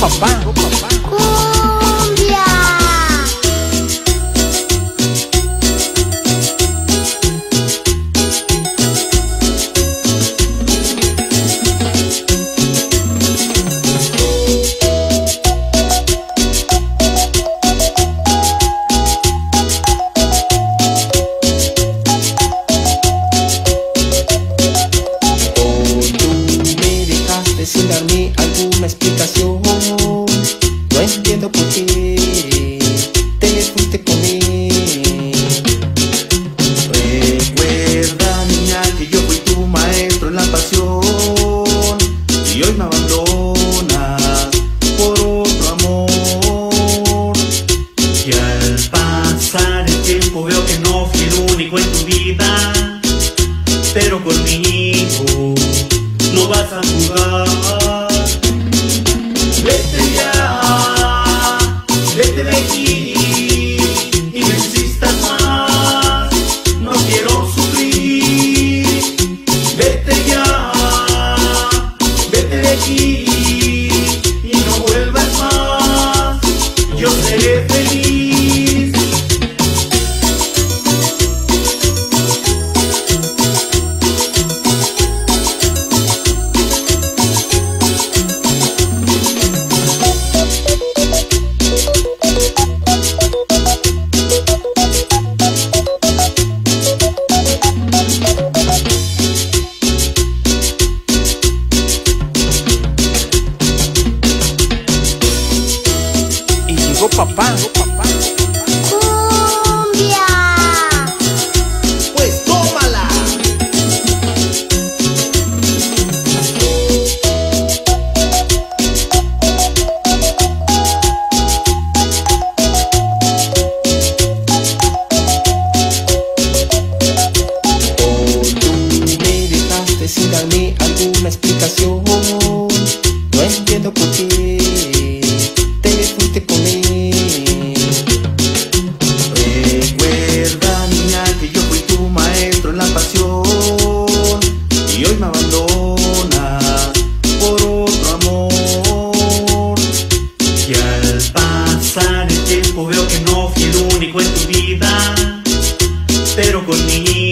papá. por ti, te fuiste por. Recuerda, niña, que yo fui tu maestro en la pasión y hoy me abandonas por otro amor. Y al pasar el tiempo veo que no fui el único en tu vida, pero conmigo no vas a jugar. querer feliz. llegó papá. Cumbia. Pues tómala. Oh, tú me dejaste sin darme alguna explicación. No entiendo por qué. Al pasar el tiempo veo que no fui el único en tu vida, pero con mi